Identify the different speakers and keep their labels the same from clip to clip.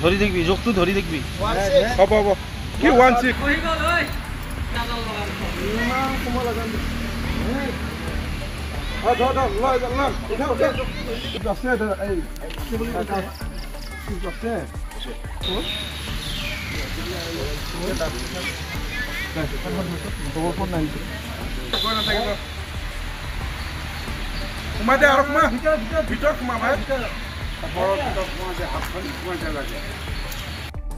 Speaker 1: ধৰি থাকিবি জোখটো ধৰি থাকিবি
Speaker 2: হ'ব হ'ব। কি ওৱান ছিক্স সোমাই দে আৰু সোমা ভিতৰত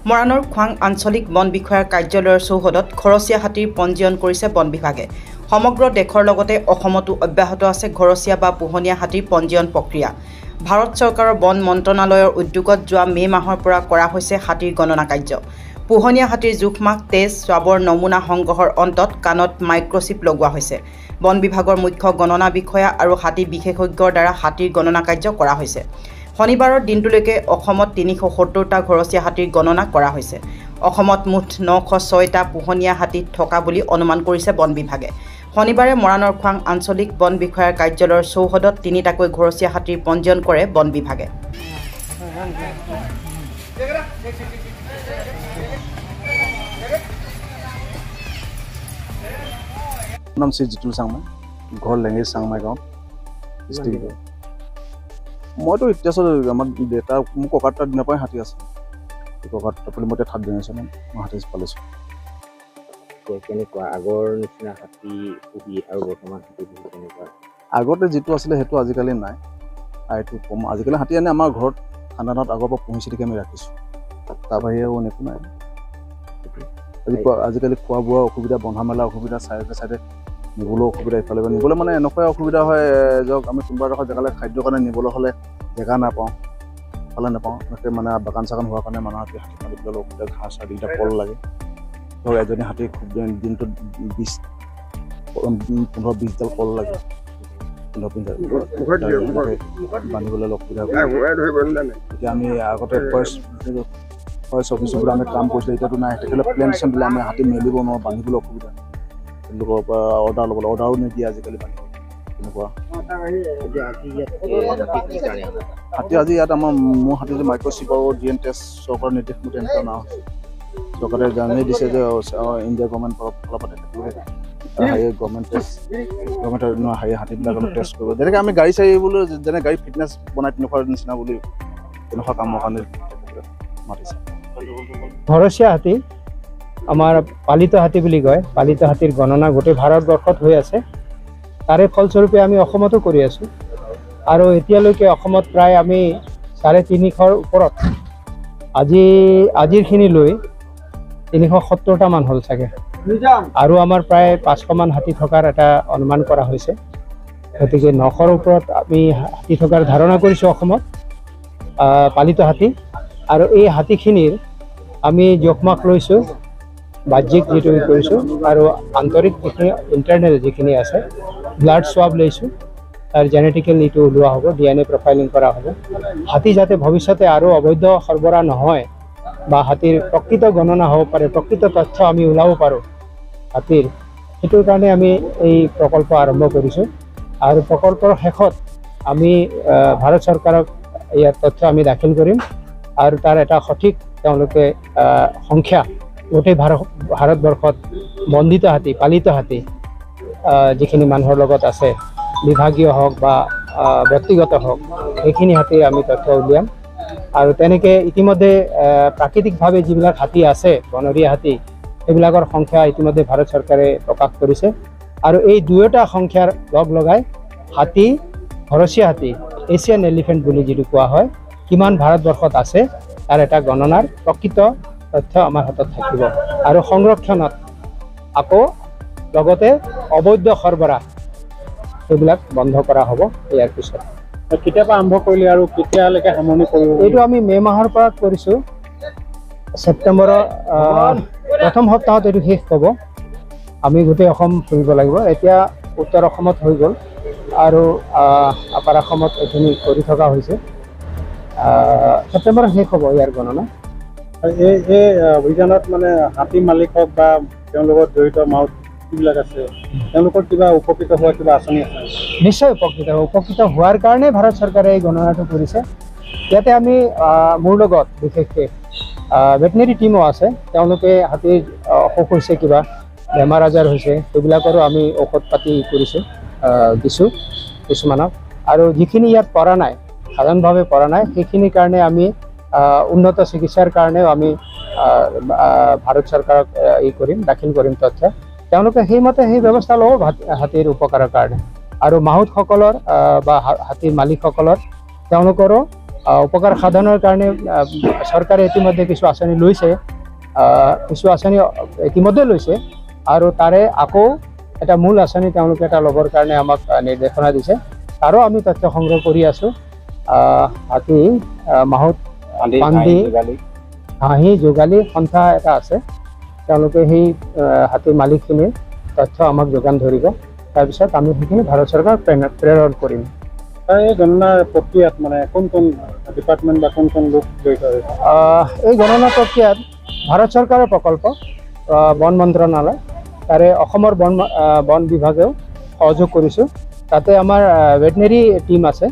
Speaker 3: মৰাণৰ খোৱাং আঞ্চলিক বন বিষয়াৰ কাৰ্যালয়ৰ চৌহদত ঘৰচীয়া হাতীৰ পঞ্জীয়ন কৰিছে বন বিভাগে। সমগ্ৰ দেশৰ লগতে অসমতো অব্যাহত আছে ঘৰচীয়া বা পোহনীয়া হাতীৰ পঞ্জীয়ন প্ৰক্ৰিয়া। ভাৰত চৰকাৰৰ বন মন্ত্ৰণালয়ৰ উদ্যোগত যোৱা মে' মাহৰ পৰা কৰা হৈছে হাতীৰ গণনা কাৰ্য। পোহনীয়া হাতীৰ জোখমাখ তেজ স্বাৱৰ নমুনা সংগ্ৰহৰ অন্তত কাণত মাইক্ৰ'চিপ লগোৱা হৈছে। বন বিভাগৰ মুখ্য গণনা বিষয়া আৰু হাতী বিশেষজ্ঞৰ দ্বাৰা হাতীৰ গণনা কাৰ্য কৰা হৈছে। শনিবাৰৰ দিনটোলৈকে অসমত তিনিশ সত্তৰটা ঘৰচীয়া হাতীৰ গণনা কৰা হৈছে। অসমত মুঠ নশ ছয়টা পোহনীয়া হাতী থকা বুলি অনুমান কৰিছে বন বিভাগে। শনিবাৰে মৰাণৰ খোৱাং আঞ্চলিক বন বিষয়াৰ কাৰ্যালয়ৰ চৌহদত তিনিটাকৈ ঘৰচীয়া হাতীৰ পঞ্জীয়ন কৰে বন বিভাগে।
Speaker 4: নাম শ্ৰী জিতুল চাংমাই ঘৰ লেঙেৰি চাংমাই গাঁৱত মইতো এতিয়া চল আমাৰ দেউতা মোৰ ককাৰ তাৰ দিনৰ পৰাই হাতী আছে ককাৰ তাৰপৰা মই এতিয়া থাৰ্ড জেনেৰেশ্যনত মই হাতী পালিছোঁ
Speaker 5: কেনেকুৱা আগৰ নিচিনা হাতী পুহি আৰু বৰ্তমান হাতী পুহি কেনেকুৱা
Speaker 4: আগতে যিটো আছিলে সেইটো আজিকালি নাই আৰু এইটো কম আজিকালি হাতী আনি আমাৰ ঘৰত ঠাণ্ডা দিনত আগৰ পৰা পুহি চিটিকে আমি ৰাখিছোঁ তাৰ বাহিৰে অইন একো নাই আজি আজিকালি খোৱা বোৱা অসুবিধা বন্ধা মেলা অসুবিধা চাইডে চাইডে নিবলৈও অসুবিধা ইফালে নিবলৈ মানে এনেকুৱাই অসুবিধা হয় ধৰক আমি কোনোবা এডোখৰ জেগালৈ খাদ্যৰ কাৰণে নিবলৈ হ'লে জেগা নাপাওঁ ফালে নাপাওঁ এনেকৈ মানে বাগান চাগান হোৱাৰ কাৰণে মানুহৰ হাতী হাতী মাৰিবলৈ অসুবিধা ঘাঁহ চাহ দিগদাৰ পল লাগে ধৰক এজনী হাতী খুব দিন- দিনটোত বিছ পোন্ধৰ বিছডাল কল লাগে পোন্ধৰ বান্ধিবলৈ অসুবিধা। এতিয়া আমি আগতে ফৰেষ্ট ফৰেষ্ট অফিচৰবিলাক আমি কাম কৰিছিলোঁ এতিয়াতো নাই। তেখেতলৈ প্লেন দিলে আমি হাতী মেলিব নোৱাৰোঁ বান্ধিবলৈ অসুবিধা তেওঁলোকৰ পৰা অৰ্ডাৰ ল'বলৈ অৰ্ডাৰো নিদিয়ে আজিকালি বান্ধিব তেনেকুৱা।
Speaker 5: হাতী
Speaker 4: আজি ইয়াত আমাৰ মোৰ হাতী যে মাইক্ৰ'চিপ আৰু ডি এন টেষ্ট চৰকাৰৰ নিৰ্দেশ মতে এনেকৈ অনা হৈছে। চৰকাৰে জানি দিছে যে ইণ্ডিয়া গভৰ্ণমেণ্ট ফালৰ পৰা হেৰি গভৰ্ণমেণ্ট টেষ্ট গভৰ্ণমেণ্টৰ হেৰি হাতীবিলাক অলপ টেষ্ট কৰিব। যেনেকৈ আমি গাড়ী চাড়ী বোলো যেনে গাড়ী ফিটনেছ বনাই তেনেকুৱা নিচিনা বুলি তেনেকুৱা কামৰ কাৰণে মাতিছে।
Speaker 6: ঘৰচীয়া হাতী আমাৰ পালিত হাতী বুলি কয়। পালিত হাতীৰ গণনা গোটেই ভাৰতবৰ্ষত হৈ আছে। তাৰে ফলস্বৰূপে আমি অসমতো কৰি আছোঁ। আৰু এতিয়ালৈকে অসমত প্ৰায় আমি চাৰে তিনিশৰ ওপৰত। আজি আজিৰখিনি লৈ তিনিশ সত্তৰটামান হ'ল চাগে। আৰু আমাৰ প্ৰায় পাঁচশমান হাতী থকাৰ এটা অনুমান কৰা হৈছে। গতিকে নশৰ ওপৰত আমি হাতী থকাৰ ধাৰণা কৰিছোঁ অসমত পালিত হাতী। আৰু এই হাতীখিনিৰ আমি জোখমাখ লৈছোঁ বাহ্যিক যিটো কৰিছোঁ আৰু আন্তৰিক যিখিনি ইণ্টাৰনেল যিখিনি আছে ব্লাড সোৱাব লৈছোঁ তাৰ জেনেটিকেল এইটো ওলোৱা হ'ব ডি এন এ প্ৰফাইলিং কৰা হ'ব। হাতী যাতে ভৱিষ্যতে আৰু অবৈধ সৰবৰাহ নহয় বা হাতীৰ প্ৰকৃত গণনা হ'ব পাৰে প্ৰকৃত তথ্য আমি ওলাব পাৰোঁ হাতীৰ সেইটোৰ কাৰণে আমি এই প্ৰকল্প আৰম্ভ কৰিছোঁ। আৰু প্ৰকল্পৰ শেষত আমি ভাৰত চৰকাৰক ইয়াৰ তথ্য আমি দাখিল কৰিম আৰু তাৰ এটা সঠিক তেওঁলোকে সংখ্যা গোটেই ভাৰত ভাৰতবৰ্ষত বন্দিত হাতী পালিত হাতী যিখিনি মানুহৰ লগত আছে বিভাগীয় হওক বা ব্যক্তিগত হওক সেইখিনি হাতীৰ আমি তথ্য উলিয়াম। আৰু তেনেকৈ ইতিমধ্যে প্ৰাকৃতিকভাৱে যিবিলাক হাতী আছে বনৰীয়া হাতী সেইবিলাকৰ সংখ্যা ইতিমধ্যে ভাৰত চৰকাৰে প্ৰকাশ কৰিছে। আৰু এই দুয়োটা সংখ্যাৰ লগ লগাই হাতী ঘৰচীয়া হাতী এছিয়ান এলিফেণ্ট বুলি যিটো কোৱা হয় কিমান ভাৰতবৰ্ষত আছে তাৰ এটা গণনাৰ প্ৰকৃত তথ্য আমাৰ হাতত থাকিব। আৰু সংৰক্ষণত আকৌ লগতে অবৈধ সৰবৰাহ সেইবিলাক বন্ধ কৰা হ'ব ইয়াৰ পিছত।
Speaker 2: কেতিয়াবা আৰম্ভ কৰিলে আৰু কেতিয়ালৈকে সামৰণি কৰিব
Speaker 6: এইটো আমি মে' মাহৰ পৰা কৰিছোঁ। ছেপ্টেম্বৰৰ প্ৰথম সপ্তাহত এইটো শেষ হ'ব। আমি গোটেই অসম ফুৰিব লাগিব। এতিয়া উত্তৰ অসমত হৈ গ'ল। আৰু আপাৰ অসমত এইখিনি কৰি থকা হৈছে। ছেপ্টেম্বৰত শেষ হ'ব ইয়াৰ গণনা।
Speaker 2: এই এই অভিযানত মানে হাতী মালিক হওক বা তেওঁৰ লগত জড়িত মাউত
Speaker 6: যিবিলাক আছে তেওঁলোকৰ কিবা উপকৃত হোৱা কিবা আঁচনি আছে? নিশ্চয় উপকৃত হ'ব। উপকৃত হোৱাৰ কাৰণে ভাৰত চৰকাৰে এই গণনাটো কৰিছে। ইয়াতে আমি মোৰ লগত বিশেষকৈ ভেটেনেৰী টীমো আছে। তেওঁলোকে হাতীৰ অসুখ হৈছে কিবা বেমাৰ আজাৰ হৈছে সেইবিলাকৰো আমি ঔষধ পাতি কৰিছোঁ দিছোঁ কিছুমানক। আৰু যিখিনি ইয়াত পৰা নাই সাধাৰণভাৱে পৰা নাই। সেইখিনিৰ কাৰণে আমি উন্নত চিকিৎসাৰ কাৰণেও আমি ভাৰত চৰকাৰক ই কৰিম দাখিল কৰিম তথ্য। তেওঁলোকে সেইমতে সেই ব্যৱস্থা ল'ব হাত- হাতীৰ উপকাৰৰ কাৰণে। আৰু মাহুতসকলৰ বা হাতীৰ মালিকসকলৰ তেওঁলোকৰো উপকাৰ সাধনৰ কাৰণে চৰকাৰে ইতিমধ্যে কিছু আঁচনি লৈছে। কিছু আঁচনি ইতিমধ্যে লৈছে। আৰু তাৰে আকৌ এটা মূল আঁচনি তেওঁলোকে এটা ল'বৰ কাৰণে আমাক নিৰ্দেশনা দিছে। তাৰো আমি তথ্য সংগ্ৰহ কৰি আছোঁ। হাতী মাহুত পাণ্ডি হাঁহি যোগালী। সন্থা এটা আছে। তেওঁলোকে সেই হাতীৰ মালিকখিনিৰ তথ্য আমাক যোগান ধৰিব। তাৰপিছত আমি সেইখিনি ভাৰত চৰকাৰক প্ৰেৰণ- প্ৰেৰণ কৰিম। এই গণনাৰ প্ৰক্ৰিয়াত মানে কোন কোন ডিপাৰ্টমেণ্ট বা কোন কোন লোক জড়িত এই গণনা প্ৰক্ৰিয়াত ভাৰত চৰকাৰৰ প্ৰকল্প বন মন্ত্ৰণালয় তাৰে অসমৰ বন বন বিভাগেও সহযোগ কৰিছোঁ। তাতে আমাৰ ভেটেনেৰী টীম আছে।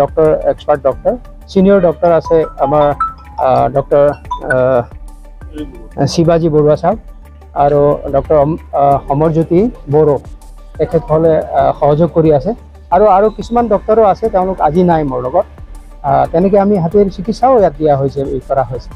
Speaker 6: Doctor expert doctor senior doctor আছে আমাৰ ডক্টৰ শিৱাজী বৰুৱা চাওক আৰু ডক্টৰ সমৰজ্যোতি বড়ো। তেখেতসকলে সহযোগ কৰি আছে। আৰু আৰু কিছুমান ডক্টৰো আছে তেওঁলোক আজি নাই মোৰ লগত। তেনেকৈ আমি হাতীৰ চিকিৎসাও ইয়াত দিয়া হৈছে কৰা হৈছে।